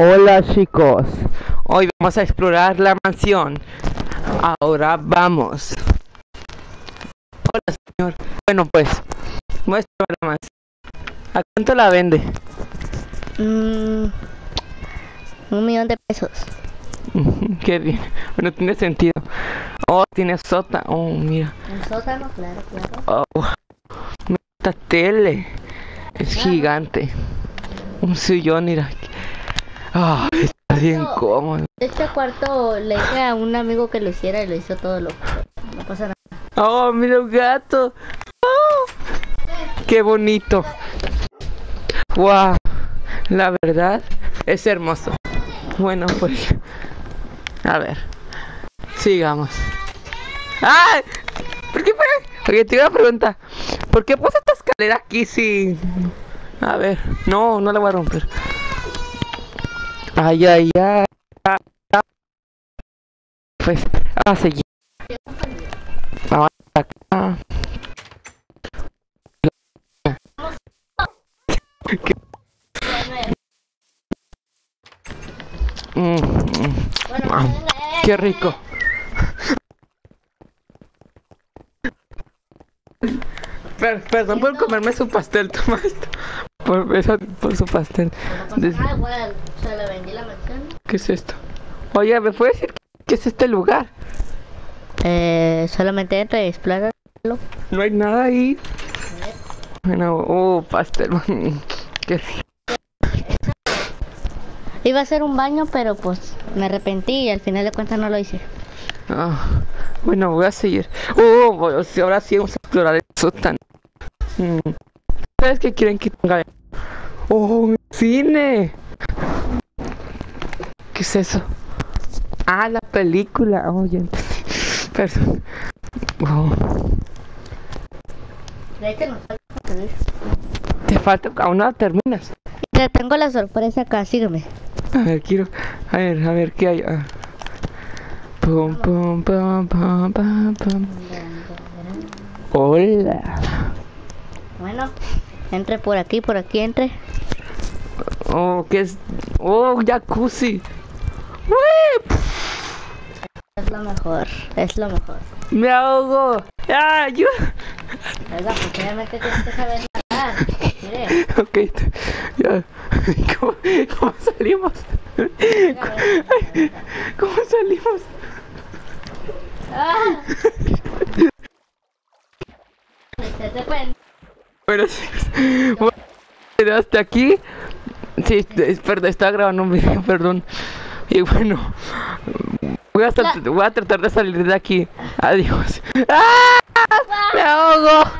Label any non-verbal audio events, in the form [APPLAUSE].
Hola chicos, hoy vamos a explorar la mansión. Ahora vamos. Hola señor. Bueno pues, muéstrame más. ¿A cuánto la vende? Mm, un millón de pesos. [LAUGHS] Qué bien. Bueno, tiene sentido. Oh, tiene sota. Oh, mira. Un sótano, claro, claro. Oh, esta tele. Es gigante. Un sillón, mira. Ah, está bien No. cómodo. Este cuarto le dije a un amigo que lo hiciera y lo hizo todo loco. No pasa nada. Oh, mira un gato. Oh, qué bonito. Wow. La verdad es hermoso. Bueno, pues. A ver. Sigamos. ¡Ay! ¿Por qué fue? Oye, te iba a preguntar. ¿Por qué puse esta escalera aquí si. A ver. No, no la voy a romper. Ay, ay, ay. Pues, a seguir. Vamos acá. ¿Qué? Mm, mm, Ah, qué rico. Per- perdón por comerme su pastel, [LAUGHS] toma esto. Por, eso, por su pastel. ya. No Des- pasa nada, igual. Se le vendí la mansión. ¿Qué es esto? Oye, ¿me puedes decir qué es este lugar? Eh, solamente entra y explora. No hay nada ahí. Bueno, oh, pastel. [LAUGHS] Qué. Iba a hacer un baño, pero pues me arrepentí y al final de cuentas no lo hice. Ah, bueno, voy a seguir. Oh, bueno, ahora sí vamos a explorar el sótano. Mm. ¿Sabes qué quieren que tenga? Oh, un cine. ¿Qué es eso? Ah, la película. Oh, ya entendí. Perdón. Oh, te falta, aún no terminas. Te tengo la sorpresa acá, sígueme. A ver, quiero. A ver, a ver, ¿qué hay? Ah. Pum, pum, pum, pum, pum, pum. Hola. Bueno, entre por aquí, por aquí, entre. Oh, ¿qué es? Oh, jacuzzi. ¡Uy! Es lo mejor, es lo mejor. Me ahogo. ¡Ah, pues obviamente tienes que saber nadar. Mire, Ok, ya. [LAUGHS] ¿Cómo, cómo salimos? venga, venga, venga. ¿Cómo salimos? ¡Ah! Cuenta. [LAUGHS] Bueno, hasta aquí. Sí, perdón, estaba grabando un video, [LAUGHS] perdón. Y bueno, voy a, tra- voy a tratar de salir de aquí. Adiós. [LAUGHS] ¡Ah! ¡Me ahogo!